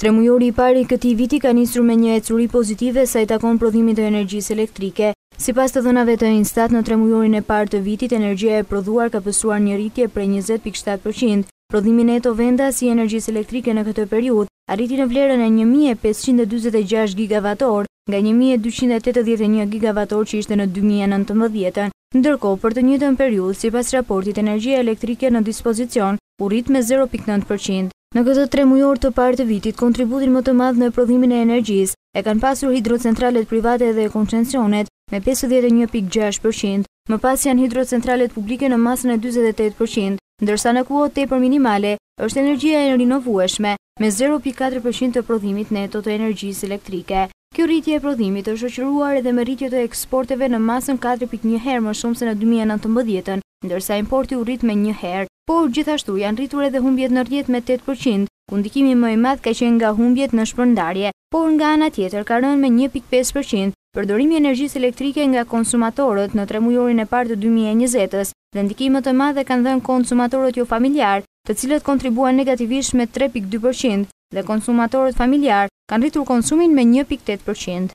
Tremujori i parë i këtij viti ka nisur me një ecuri pozitive sa i takon prodhimit të energjisë elektrike. Sipas të dhënave të INSTAT, në tremujorin e parë të vitit, energjia e prodhuar ka pësuar një rritje prej njëzet pikë shtatë për qind. Prodhimi neto vendas i energjisë elektrike në këtë periudhë arriti në vlerën e një mijë e pesëqind e dyzet e gjashtë gigavatorë, nga një mijë e dyqind e tetëdhjetë e një gigavatorë që ishte në dy mijë e nëntëmbëdhjetë. Ndërkohë, për të njëjtën periudhë, sipas raportit Energjia elektrike në dispozicion, u rrit me zero pikë nëntë për qind. Në këtë tremujor të parë të vitit, kontributin më të madh në prodhimin e energjisë e kanë pasur hidrocentralet private dhe koncensionet, me pesëdhjetë e një pikë gjashtë për qind. Më pas janë hidrocentralet publike në masën e dyzet e tetë për qind, ndërsa në kuotë tepër minimale është energjia e rinovueshme, me zero pikë katër për qind të prodhimit neto të energjisë elektrike. Kjo rritje e prodhimit është shoqëruar edhe me rritje të eksporteve në masën katër pikë një herë më shumë se në dy mijë e nëntëmbëdhjetë, ndërsa importi u rrit me një herë. Por, gjithashtu janë rritur edhe humbjet në rrjet me tetë për qind, ku ndikimi më i madh ka qenë nga humbjet në shpërndarje. Por, nga ana tjetër, ka rënë me një pikë pesë për qind përdorimi i energjisë elektrike nga konsumatorët në tremujorin e parë të dy mijë e njëzetës, dhe ndikimin më të madh e kanë dhënë konsumatorët jofamiljarë, të cilët kontribuan negativisht me tre pikë dy përqind dhe konsumatorët familjarë kanë rritur konsumin me një pikë tetë përqind.